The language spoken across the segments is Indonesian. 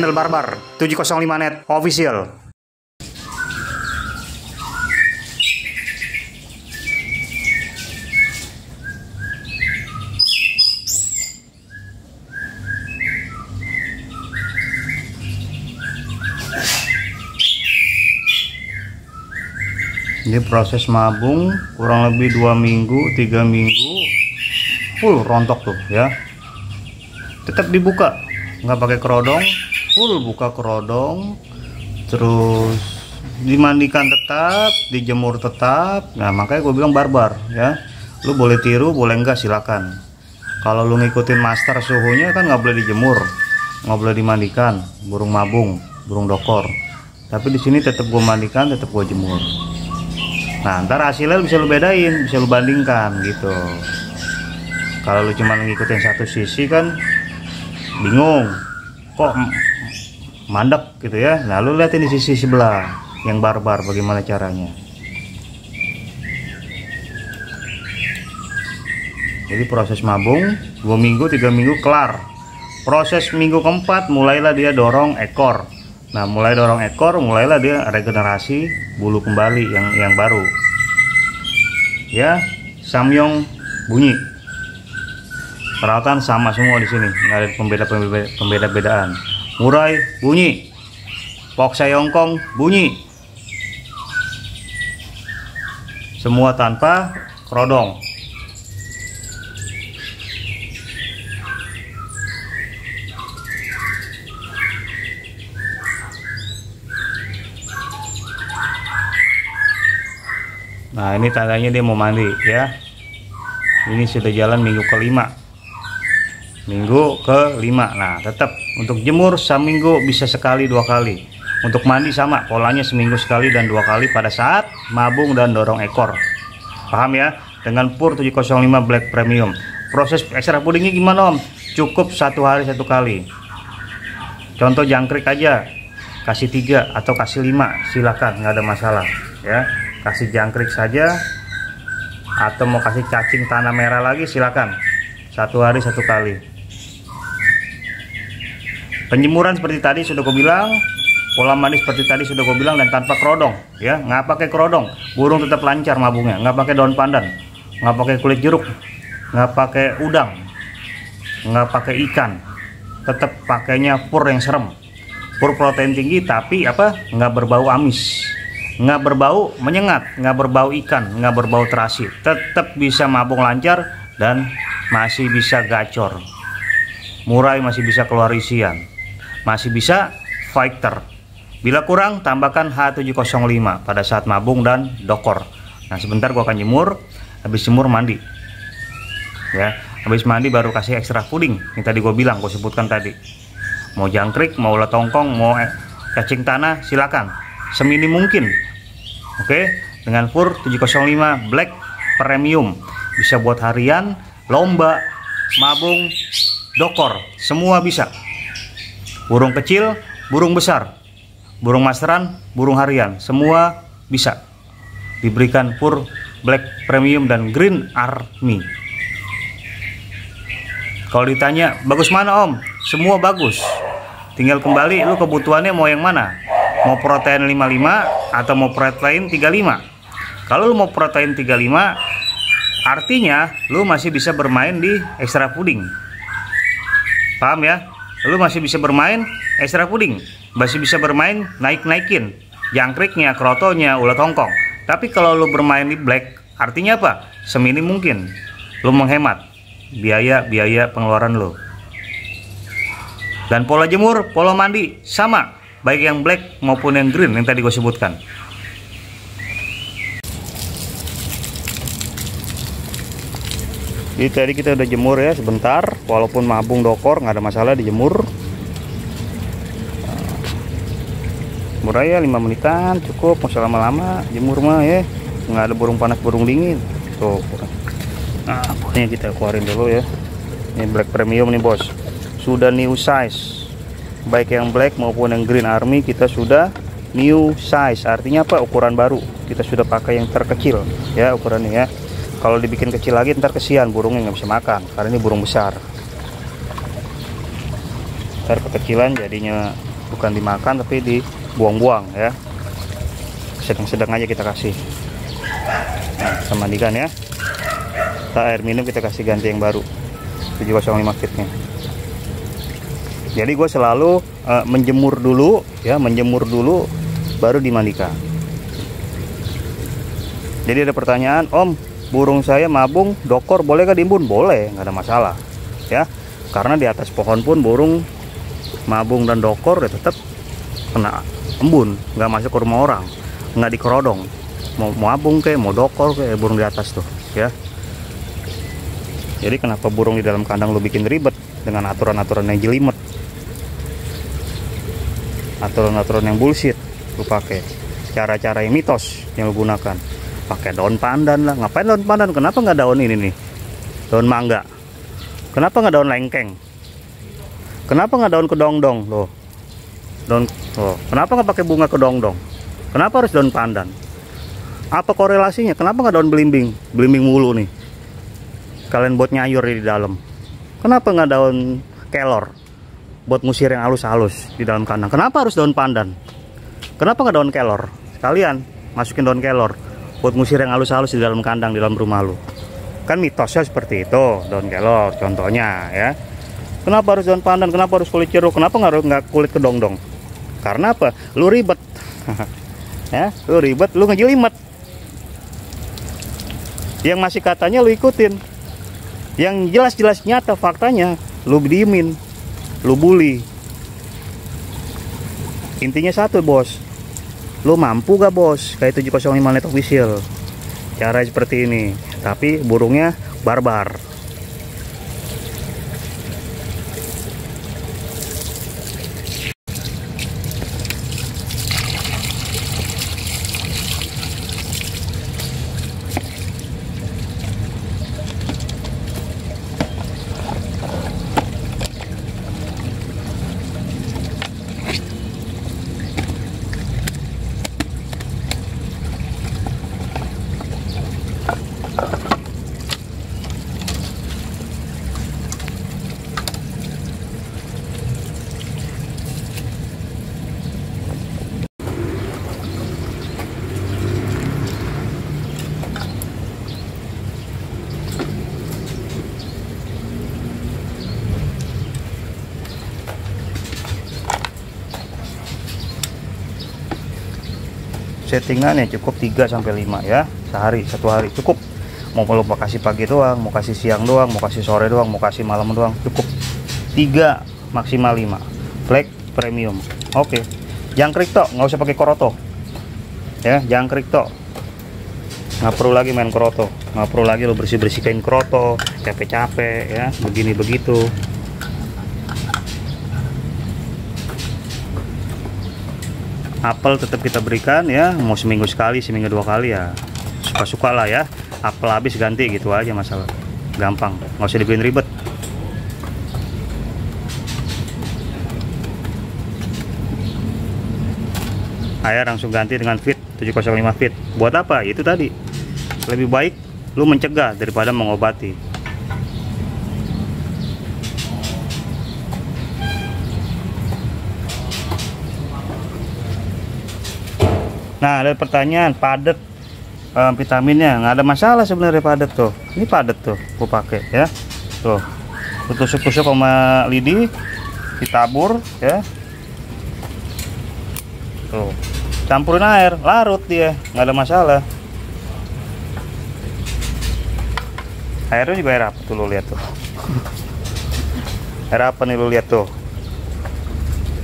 channel Barbar 705 Net Official. Ini proses mabung kurang lebih dua minggu, tiga minggu, full rontok tuh ya. Tetap dibuka, nggak pakai kerodong, full buka kerodong, terus dimandikan tetap, dijemur tetap. Nah makanya gue bilang barbar ya. Lu boleh tiru, boleh enggak silakan. Kalau lu ngikutin master suhunya kan nggak boleh dijemur, nggak boleh dimandikan, burung mabung, burung dokor. Tapi di sini tetap gue mandikan, tetap gue jemur. Nah ntar hasilnya bisa lu bedain, bisa lu bandingkan gitu. Kalau lu cuma ngikutin satu sisi kan bingung, kok mandek gitu ya. Nah lu liatin di sisi sebelah yang barbar bagaimana caranya. Jadi proses mabung dua minggu tiga minggu kelar. Proses minggu keempat mulailah dia dorong ekor Nah, mulai dorong ekor, mulailah dia regenerasi bulu kembali yang yang baru. Ya, samyong bunyi. Perawatan sama semua di sini, nggak ada pembeda pembeda bedaan. Murai bunyi, pok sayongkong bunyi. Semua tanpa kerodong. Nah ini tandanya dia mau mandi ya Ini sudah jalan minggu kelima Minggu kelima. Nah tetap untuk jemur seminggu bisa sekali dua kali. Untuk mandi sama polanya seminggu sekali dan dua kali pada saat mabung dan dorong ekor. Paham ya? Dengan Pur 705 Black Premium. Proses ekstra pudingnya gimana om? Cukup satu hari satu kali. Contoh jangkrik aja. Kasih tiga atau kasih lima silakan nggak ada masalah ya. Kasih jangkrik saja atau mau kasih cacing tanah merah lagi silakan satu hari satu kali. Penjemuran seperti tadi sudah gue bilang pola mandi seperti tadi sudah gue bilang dan tanpa kerodong ya. Nggak pakai kerodong burung tetap lancar mabungnya. Nggak pakai daun pandan nggak pakai kulit jeruk nggak pakai udang nggak pakai ikan. Tetap pakainya pur yang serem. Pur protein tinggi tapi apa? Nggak berbau amis. Nggak berbau menyengat nggak berbau ikan nggak berbau terasi. Tetap bisa mabung lancar dan masih bisa gacor. Murai masih bisa keluar isian. Masih bisa fighter. Bila kurang tambahkan H705 pada saat mabung dan dokor. Nah sebentar gua akan jemur. Habis jemur mandi. Ya habis mandi baru kasih ekstra puding. Yang tadi gue bilang gue sebutkan tadi. Mau jangkrik mau letongkong mau cacing tanah silakan. Semini mungkin. Oke, dengan Fur 705 Black Premium. Bisa buat harian, lomba, mabung, dokor, semua bisa. Burung kecil, burung besar, burung masteran, burung harian, semua bisa. Diberikan Fur Black Premium dan Green Army. Kalau ditanya, bagus mana om? Semua bagus. Tinggal kembali, lu kebutuhannya mau yang mana? mau protein 55 atau mau protein 35 kalau lu mau protein 35 artinya lu masih bisa bermain di extra puding. Paham ya? Lu masih bisa bermain extra puding. Masih bisa bermain naik-naikin. Jangkriknya, krotonya, ulat hongkong tapi kalau lu bermain di black artinya apa? seminim mungkin. Lu menghemat. Biaya-biaya pengeluaran lu. Dan pola jemur, pola mandi sama. Baik yang black maupun yang green yang tadi gue sebutkan jadi tadi kita udah jemur ya sebentar. Walaupun mabung dokor nggak ada masalah dijemur. Jemur aja 5 menitan cukup. Mau lama-lama jemur mah ya. Nggak ada burung panas burung dingin. Tuh nah pokoknya kita keluarin dulu ya. Ini black premium nih bos. Sudah new size. Baik yang black maupun yang green army kita sudah new size. Artinya apa? Ukuran baru. Kita sudah pakai yang terkecil. Ya ukurannya ya kalau dibikin kecil lagi ntar kesian burungnya nggak bisa makan karena ini burung besar. Ntar kekecilan jadinya bukan dimakan tapi dibuang-buang ya. Sedang-sedang aja kita kasih. Nah, kita mandikan ya. Kita air minum kita kasih ganti yang baru. 705 fitnya jadi gue selalu uh, menjemur dulu ya menjemur dulu baru dimandikan. Jadi ada pertanyaan om burung saya mabung dokor bolehkah diimbun? Boleh nggak ada masalah ya. Karena di atas pohon pun burung mabung dan dokor ya tetap kena embun nggak masuk ke rumah orang nggak dikerodong. Mau mabung ke mau dokor ke burung di atas tuh ya. Jadi kenapa burung di dalam kandang lu bikin ribet dengan aturan-aturan yang jelimet? Aturan-aturan yang bullshit lu pakai. Cara-cara yang mitos yang lu gunakan pakai daun pandan lah. Ngapain daun pandan? Kenapa nggak daun ini nih? Daun mangga. Kenapa nggak daun lengkeng? Kenapa nggak daun kedongdong? Loh. Daun oh. Kenapa nggak pakai bunga kedongdong? Kenapa harus daun pandan? Apa korelasinya? Kenapa nggak daun belimbing? Belimbing mulu nih. Kalian buat nyayur di dalam. Kenapa nggak daun kelor? Buat ngusir yang halus-halus di dalam kandang. Kenapa harus daun pandan? Kenapa nggak daun kelor? Sekalian masukin daun kelor buat ngusir yang halus-halus di dalam kandang di dalam rumah lu. Kan mitosnya seperti itu daun kelor contohnya ya. Kenapa harus daun pandan? Kenapa harus kulit jeruk? Kenapa nggak nggak kulit kedongdong karena apa? Lu ribet ya. Lu ribet lu ngejelimet. Yang masih katanya lu ikutin. Yang jelas-jelas nyata faktanya lu diemin lu bully. Intinya satu bos lu mampu gak bos? Kayak 705 net official. Cara seperti ini. Tapi burungnya barbar settingan ya cukup 3 sampai 5 ya sehari satu hari cukup. Mau kalau mau kasih pagi doang mau kasih siang doang mau kasih sore doang mau kasih malam doang cukup 3 maksimal 5 black premium. Oke. Okay. jangkrik tok nggak usah pakai koroto. Ya jangkrik tok. Nggak perlu lagi main kroto nggak perlu lagi lo bersih bersihkan kroto capek-capek ya begini begitu apel tetap kita berikan ya. Mau seminggu sekali seminggu dua kali ya. Suka-suka lah ya. Apel habis ganti gitu aja masalah. Gampang. Nggak usah dibikin ribet. Air langsung ganti dengan fit 705 fit. Buat apa? Itu tadi. Lebih baik lu mencegah daripada mengobati Nah, ada pertanyaan padat um, vitaminnya nggak ada masalah sebenarnya padat tuh. Ini padat tuh, aku pakai ya. Tuh, tusuk-tusuk sama lidi, ditabur ya. Tuh, campurin air, larut dia, nggak ada masalah. Airnya juga air apa tuh lo lihat tuh. air apa nih lo lihat tuh?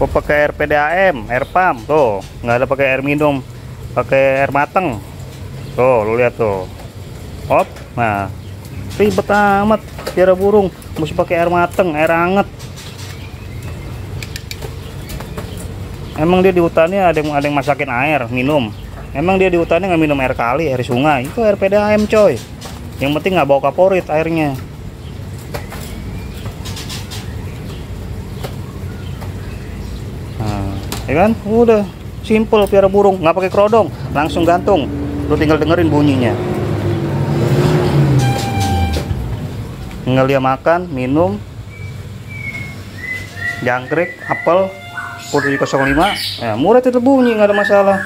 Kok pakai air PDAM, air pump tuh, nggak ada pakai air minum pakai air mateng. Tuh lu lihat tuh. Op nah. Ribet amat piara burung. Mesti pakai air mateng air hangat emang dia di hutannya ada yang ada yang masakin air minum. Emang dia di hutannya nggak minum air kali air sungai. Itu air PDAM coy. Yang penting nggak bawa kaporit airnya. Nah, ya kan? Udah simple piara burung. Nggak pakai kerodong. Langsung gantung. Lu tinggal dengerin bunyinya. Tinggal dia makan minum. Jangkrik apel Pur 705 ya murah tetap bunyi nggak ada masalah.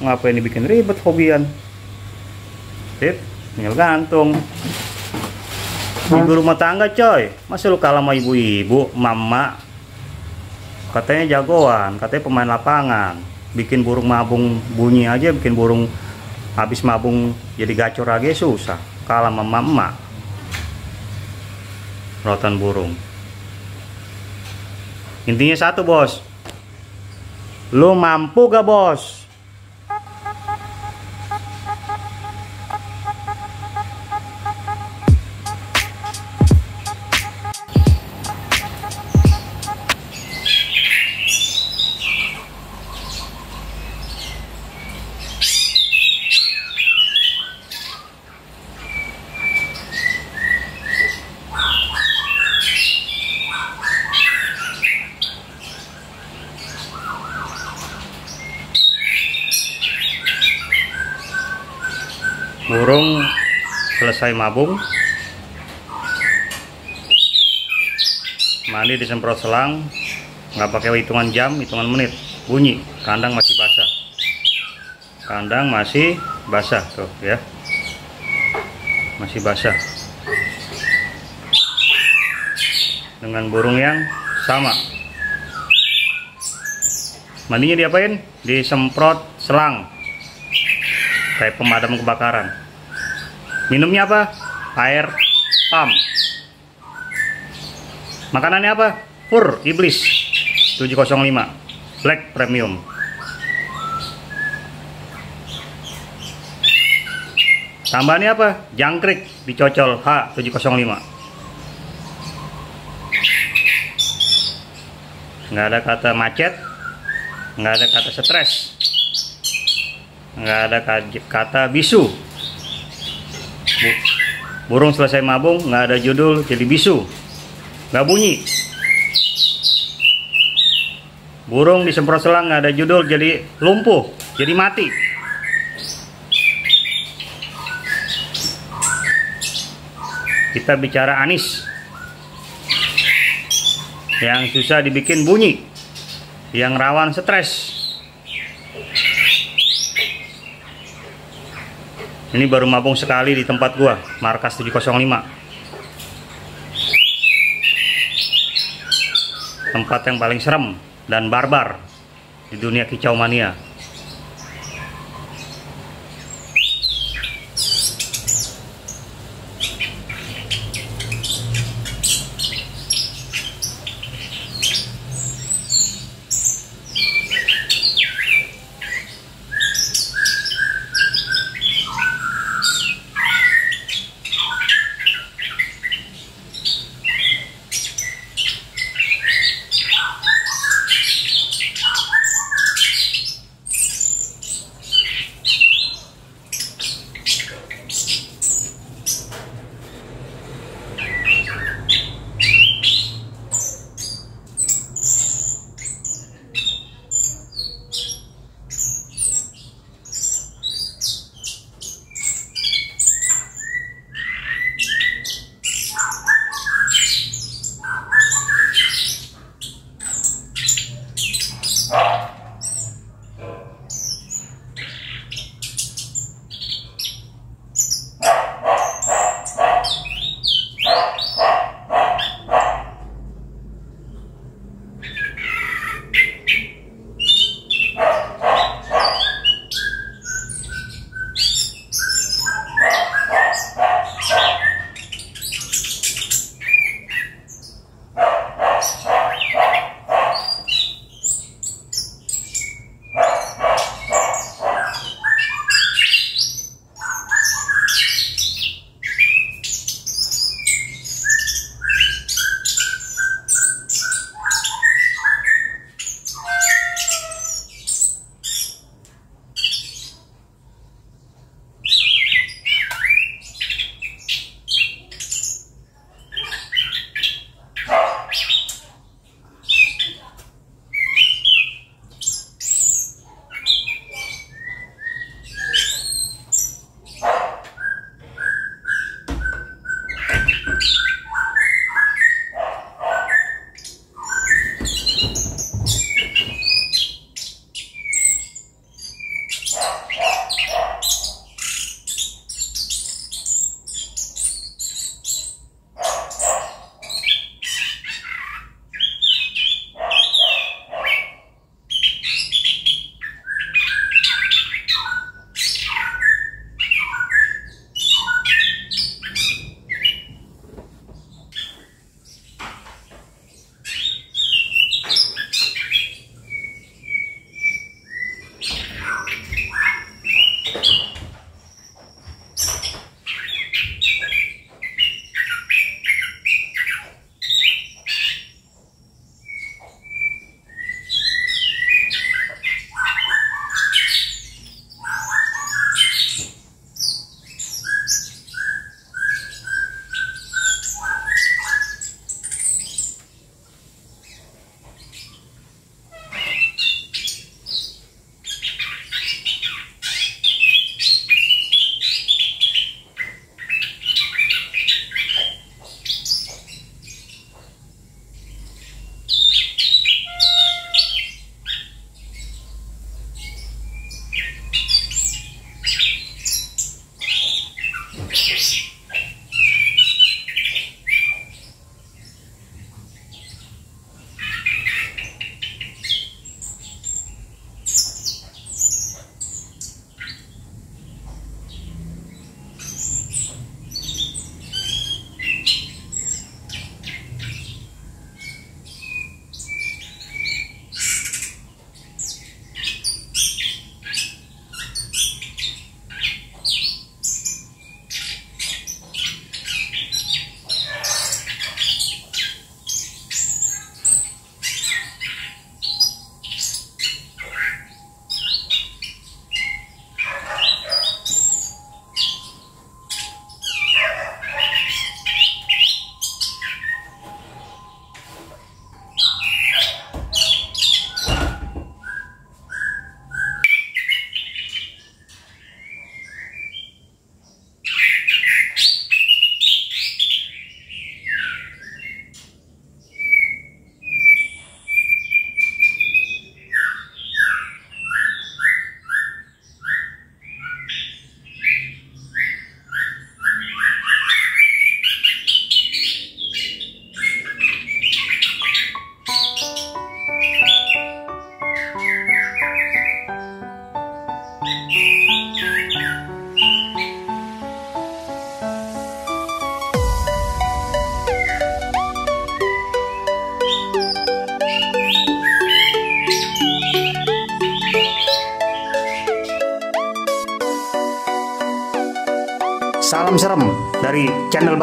Ngapain dibikin ribet hobian? Sip tinggal gantung. Ibu rumah tangga coy. Masa lu kalah sama ibu-ibu mama katanya jagoan katanya pemain lapangan. Bikin burung mabung bunyi aja bikin burung habis mabung jadi gacor aja susah. Kalah sama mama rotan burung. Intinya satu bos. Lu mampu gak bos selesai mabung. Mandi disemprot selang nggak pakai hitungan jam hitungan menit. Bunyi kandang masih basah. Kandang masih basah tuh ya. Masih basah. Dengan burung yang sama. Mandinya diapain? Disemprot selang. Kayak pemadam kebakaran minumnya apa? Air pam makanannya apa? Pur iblis. 705 black premium. Tambahannya apa? Jangkrik dicocol H705 nggak ada kata macet nggak ada kata stres nggak ada kata bisu burung selesai mabung nggak ada judul jadi bisu. Nggak bunyi. Burung disemprot selang nggak ada judul jadi lumpuh jadi mati. Kita bicara anis. Yang susah dibikin bunyi. Yang rawan stres ini baru mabung sekali di tempat gua markas 705 tempat yang paling serem dan barbar di dunia kicau mania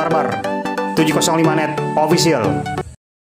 Barbar 705 Net Official.